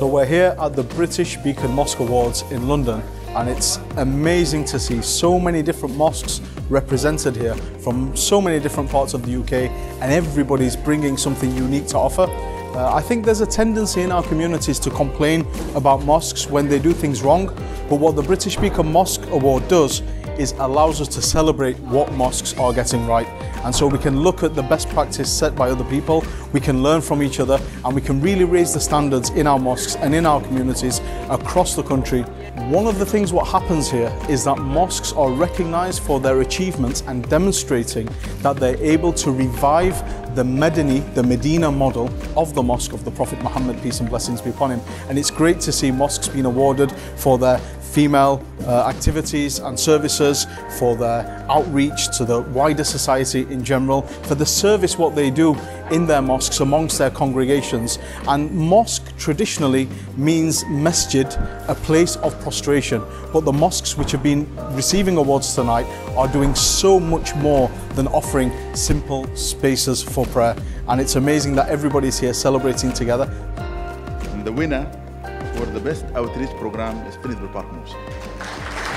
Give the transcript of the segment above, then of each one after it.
So we're here at the British Beacon Mosque Awards in London and it's amazing to see so many different mosques represented here from so many different parts of the UK and everybody's bringing something unique to offer. Uh, I think there's a tendency in our communities to complain about mosques when they do things wrong, but what the British Beacon Mosque Award does is allows us to celebrate what mosques are getting right. And so we can look at the best practice set by other people, we can learn from each other, and we can really raise the standards in our mosques and in our communities across the country. One of the things what happens here is that mosques are recognized for their achievements and demonstrating that they're able to revive the Medini, the Medina model of the mosque of the Prophet Muhammad, peace and blessings be upon him. And it's great to see mosques being awarded for their female uh, activities and services, for their outreach to the wider society in general, for the service what they do in their mosques amongst their congregations. And mosque traditionally means masjid, a place of prostration. But the mosques which have been receiving awards tonight are doing so much more than offering simple spaces for prayer. And it's amazing that everybody's here celebrating together. And the winner for the best outreach program is Finsbury Park Mosque.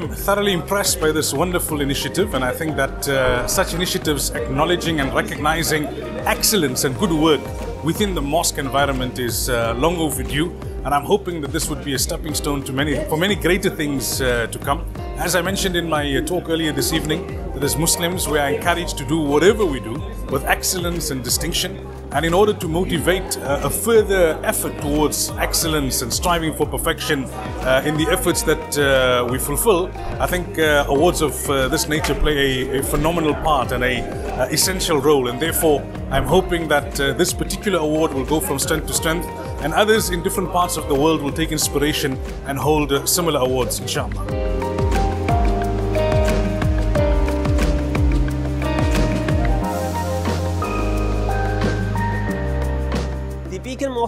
I'm thoroughly impressed by this wonderful initiative, and I think that uh, such initiatives acknowledging and recognizing excellence and good work within the mosque environment is uh, long overdue. And I'm hoping that this would be a stepping stone to many, for many greater things uh, to come. As I mentioned in my uh, talk earlier this evening, that as Muslims we are encouraged to do whatever we do with excellence and distinction. And in order to motivate uh, a further effort towards excellence and striving for perfection uh, in the efforts that uh, we fulfill, I think uh, awards of uh, this nature play a, a phenomenal part and a uh, essential role. And therefore, I'm hoping that this particular award will go from strength to strength, and others in different parts of the world will take inspiration and hold similar awards, inshallah.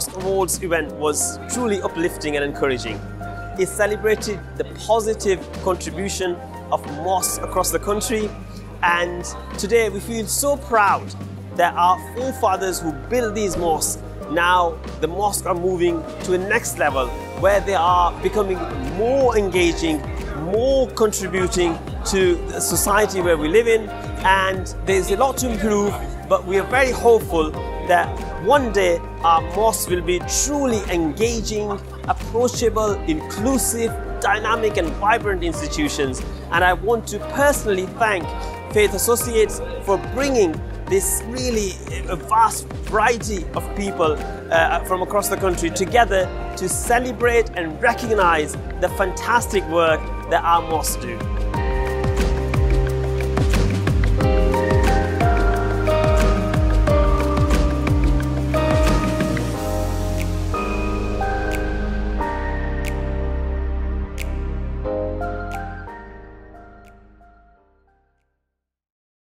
Mosque Awards event was truly uplifting and encouraging. It celebrated the positive contribution of mosques across the country and today we feel so proud that our forefathers who built these mosques now the mosques are moving to a next level where they are becoming more engaging, more contributing to the society where we live in and there's a lot to improve but we are very hopeful that one day our mosques will be truly engaging, approachable, inclusive, dynamic and vibrant institutions. And I want to personally thank Faith Associates for bringing this really uh, vast variety of people uh, from across the country together to celebrate and recognize the fantastic work that our mosques do.